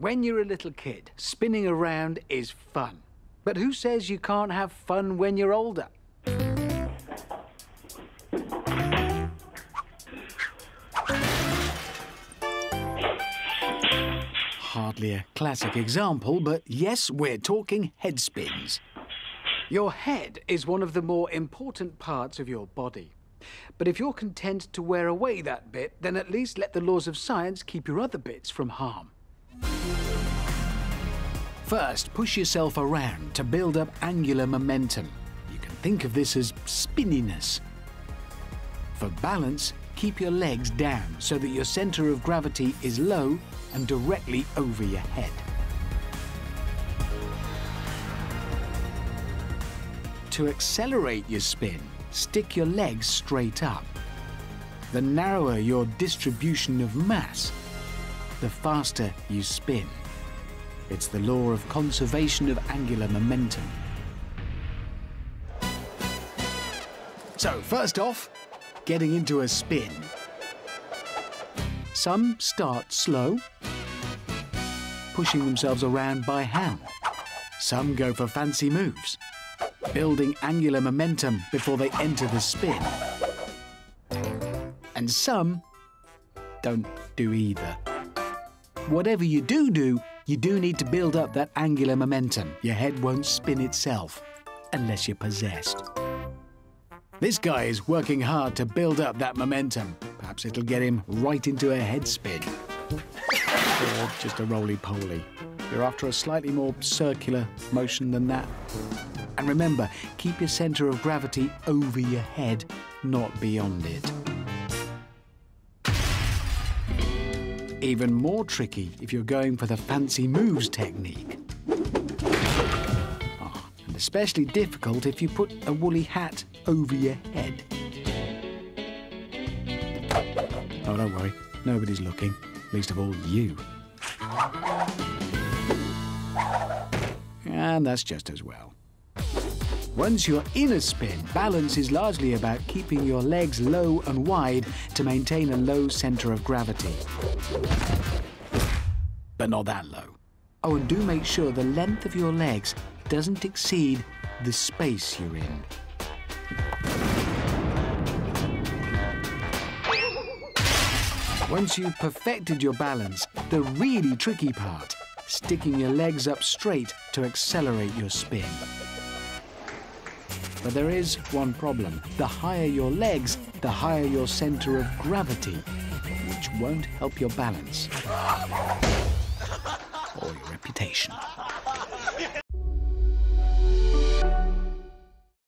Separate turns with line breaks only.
When you're a little kid, spinning around is fun. But who says you can't have fun when you're older? Hardly a classic example, but yes, we're talking head spins. Your head is one of the more important parts of your body. But if you're content to wear away that bit, then at least let the laws of science keep your other bits from harm. First, push yourself around to build up angular momentum. You can think of this as spinniness. For balance, keep your legs down so that your center of gravity is low and directly over your head. To accelerate your spin, stick your legs straight up. The narrower your distribution of mass, the faster you spin. It's the law of conservation of angular momentum. So, first off, getting into a spin. Some start slow, pushing themselves around by hand. Some go for fancy moves, building angular momentum before they enter the spin. And some don't do either. Whatever you do do, you do need to build up that angular momentum. Your head won't spin itself unless you're possessed. This guy is working hard to build up that momentum. Perhaps it'll get him right into a head spin. or just a roly-poly. You're after a slightly more circular motion than that. And remember, keep your centre of gravity over your head, not beyond it. Even more tricky if you're going for the fancy moves technique. Oh, and especially difficult if you put a woolly hat over your head. Oh, don't worry. Nobody's looking. Least of all you. And that's just as well. Once you're in a spin, balance is largely about keeping your legs low and wide to maintain a low centre of gravity. But not that low. Oh, and do make sure the length of your legs doesn't exceed the space you're in. Once you've perfected your balance, the really tricky part, sticking your legs up straight to accelerate your spin. But there is one problem. The higher your legs, the higher your center of gravity, which won't help your balance or your reputation.